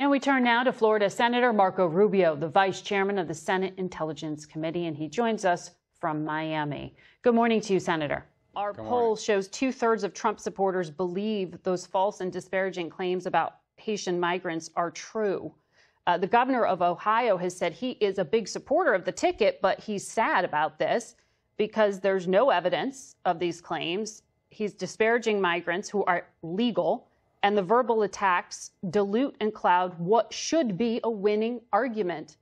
And we turn now to Florida Senator Marco Rubio, the vice chairman of the Senate Intelligence Committee, and he joins us from Miami. Good morning to you, Senator. Our poll shows two thirds of Trump supporters believe those false and disparaging claims about Haitian migrants are true. Uh, the governor of Ohio has said he is a big supporter of the ticket, but he's sad about this because there's no evidence of these claims. He's disparaging migrants who are legal, and the verbal attacks dilute and cloud what should be a winning argument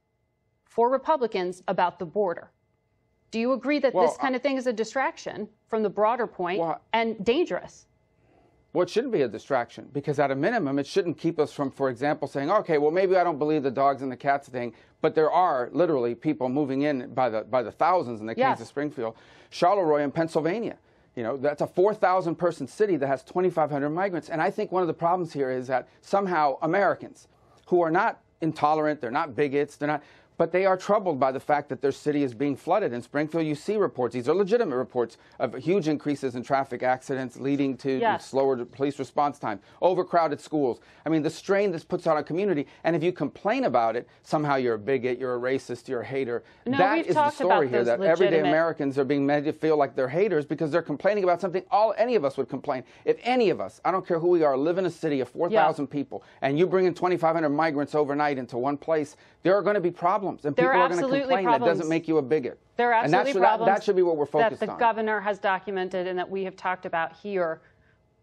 for Republicans about the border. Do you agree that Well, this kind of thing is a distraction from the broader point Well, and dangerous? Well, it shouldn't be a distraction because, at a minimum, it shouldn't keep us from, for example, saying, okay, well, maybe I don't believe the dogs and the cats thing, but there are literally people moving in by the, by the thousands in the Yes. case of Springfield. Charleroi in Pennsylvania. You know, that's a 4,000 person city that has 2,500 migrants. And I think one of the problems here is that somehow Americans who are not intolerant, they're not bigots, they're not, but they are troubled by the fact that their city is being flooded. In Springfield, you see reports, these are legitimate reports, of huge increases in traffic accidents leading to Yes. slower police response time, overcrowded schools. I mean, the strain this puts on a community. And if you complain about it, somehow you're a bigot, you're a racist, you're a hater. No, that is the story here that everyday Americans are being made to feel like they're haters because they're complaining about something all any of us would complain. If any of us, I don't care who we are, live in a city of 4,000 people and you bring in 2,500 migrants overnight into one place, there are going to be problems. And There people are are going to absolutely complain. That doesn't make you a bigot. There are and that's absolutely what- that- That, should be what we're focused on. that the on. governor has documented and that we have talked about here.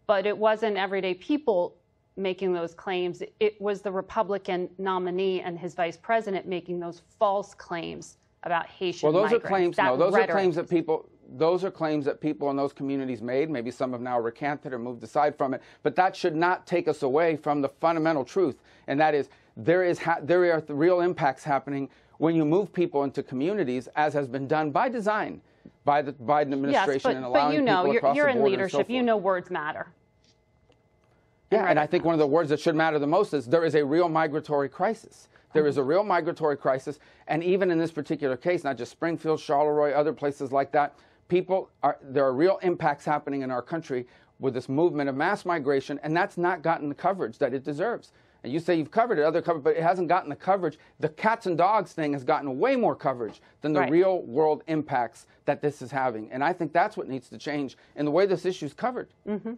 But it wasn't everyday people making those claims. It was the Republican nominee and his vice president making those false claims about Haitian Well, those migrants. are claims. That no, those rhetoric. are claims that people. Those are claims that people in those communities made. Maybe some have now recanted or moved aside from it. But that should not take us away from the fundamental truth, and that is there is ha- there are real impacts happening when you move people into communities, as has been done by design by the Biden administration Yes, but, and but allowing you know, people you're, you're the in and so leadership. you know words matter. Yeah, and I think one of the words that should matter the most is there is a real migratory crisis. There is a real migratory crisis, and even in this particular case, not just Springfield, Charleroi, other places like that, people are there are real impacts happening in our country with this movement of mass migration, and that's not gotten the coverage that it deserves. And you say you've covered it, other coverage, but it hasn't gotten the coverage. The cats and dogs thing has gotten way more coverage than the Right. real world impacts that this is having. And I think that's what needs to change in the way this issue is covered. Mm-hmm.